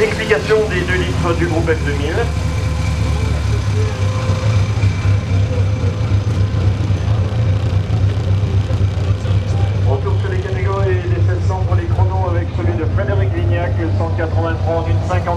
Explication des 2 litres du groupe F2000. Retour sur les catégories des 700 pour les chronos avec celui de Frédéric Lignac, 183 en 1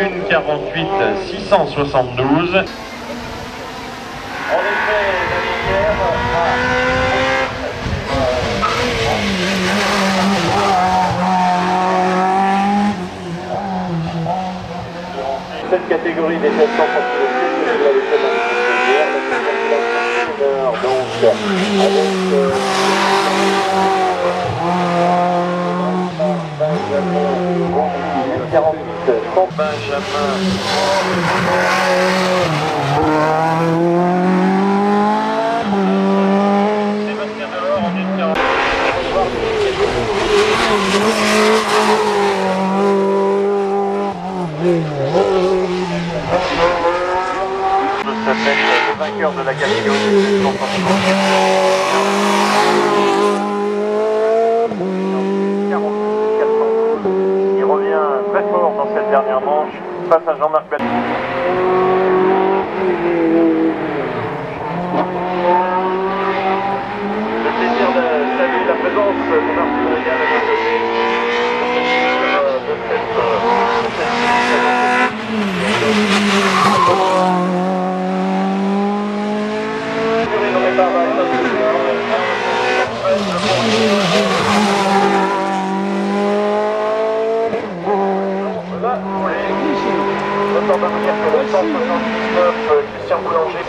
une 48 672. En effet, la lumière a... Cette catégorie des 700 population, je l'avais fait dans le hier, la circulation donc avec euh, Benjamin 48 30 Benjamin Sébastien Delors en 1 de se mettre le de la catégorie. passe à Jean-Marc Le plaisir de saluer la présence de Martin Régal à nos. De cette, de cette... histoire de vous dire que le 179 Christian Boulanger.